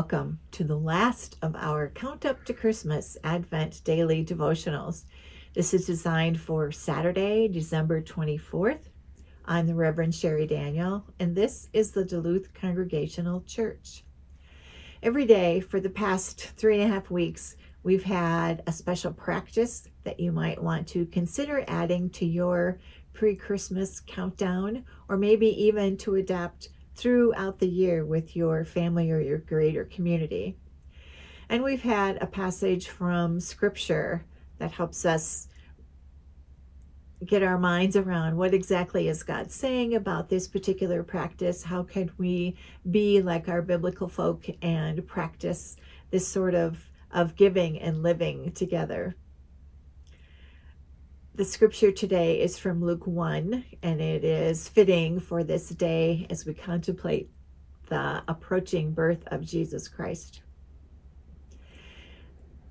welcome to the last of our Count Up to Christmas Advent Daily Devotionals. This is designed for Saturday, December 24th. I'm the Reverend Cherie Daniel, and this is the Duluth Congregational Church. Every day for the past three and a half weeks, we've had a special practice that you might want to consider adding to your pre Christmas countdown, or maybe even to adapt throughout the year with your family or your greater community. And we've had a passage from Scripture that helps us get our minds around what exactly is God saying about this particular practice? How can we be like our biblical folk and practice this sort of, of giving and living together? The scripture today is from Luke 1, and it is fitting for this day as we contemplate the approaching birth of Jesus Christ.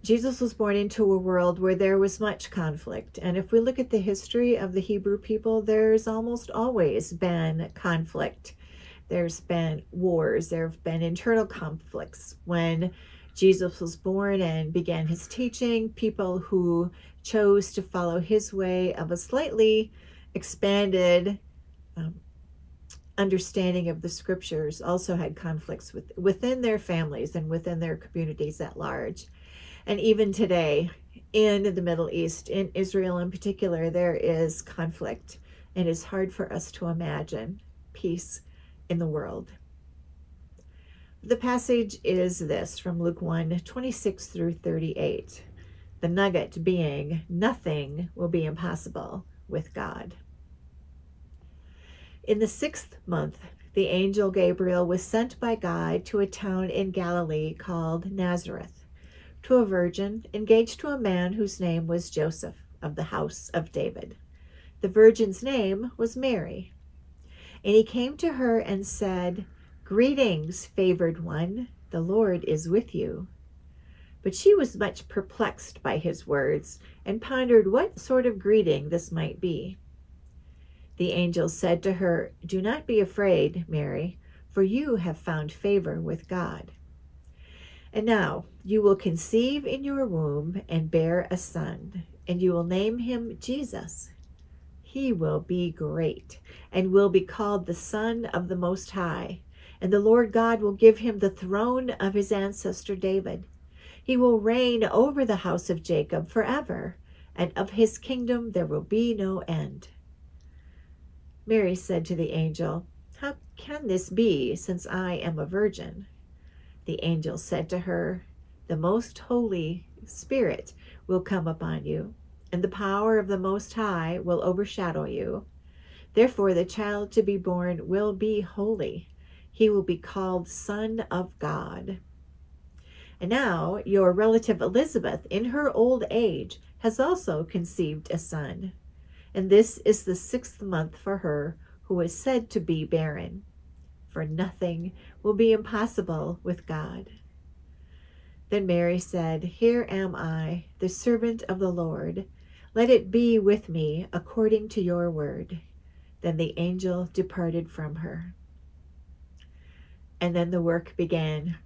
Jesus was born into a world where there was much conflict. And if we look at the history of the Hebrew people, there's almost always been conflict. There's been wars, there have been internal conflicts. When Jesus was born and began his teaching, people who chose to follow his way of a slightly expanded um, understanding of the scriptures also had conflicts with, within their families and within their communities at large. And even today, in the Middle East, in Israel in particular, there is conflict, and it's hard for us to imagine peace in the world. The passage is this from Luke 1 26 through 38 the nugget being nothing will be impossible with God. In the sixth month, the angel Gabriel was sent by God to a town in Galilee called Nazareth, to a virgin engaged to a man whose name was Joseph of the house of David. The virgin's name was Mary. And he came to her and said, Greetings, favored one, the Lord is with you. But she was much perplexed by his words and pondered what sort of greeting this might be. The angel said to her, Do not be afraid, Mary, for you have found favor with God. And now you will conceive in your womb and bear a son, and you will name him Jesus. He will be great and will be called the Son of the Most High, and the Lord God will give him the throne of his ancestor David he will reign over the house of Jacob forever, and of his kingdom there will be no end. Mary said to the angel, How can this be, since I am a virgin? The angel said to her, The most holy Spirit will come upon you, and the power of the Most High will overshadow you. Therefore, the child to be born will be holy. He will be called Son of God. And now your relative Elizabeth, in her old age, has also conceived a son. And this is the sixth month for her who is said to be barren. For nothing will be impossible with God. Then Mary said, Here am I, the servant of the Lord. Let it be with me according to your word. Then the angel departed from her. And then the work began.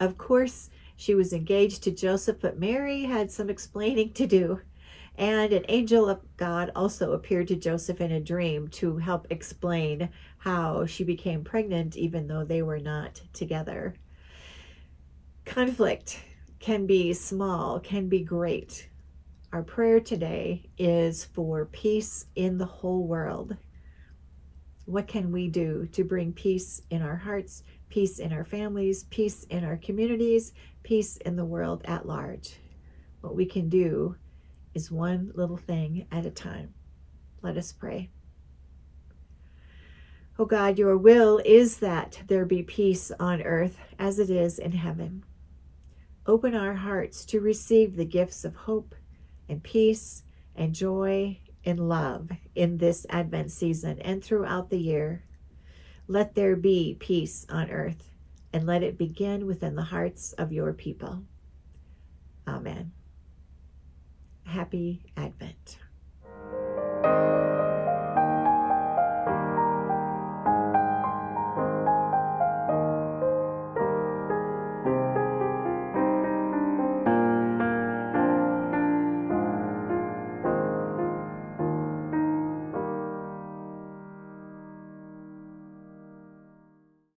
Of course, she was engaged to Joseph, but Mary had some explaining to do. And an angel of God also appeared to Joseph in a dream to help explain how she became pregnant, even though they were not together. Conflict can be small, can be great. Our prayer today is for peace in the whole world. What can we do to bring peace in our hearts, peace in our families, peace in our communities, peace in the world at large. What we can do is one little thing at a time. Let us pray. Oh God, your will is that there be peace on earth as it is in heaven. Open our hearts to receive the gifts of hope and peace and joy and love in this Advent season and throughout the year. Let there be peace on earth, and let it begin within the hearts of your people. Amen. Happy Advent.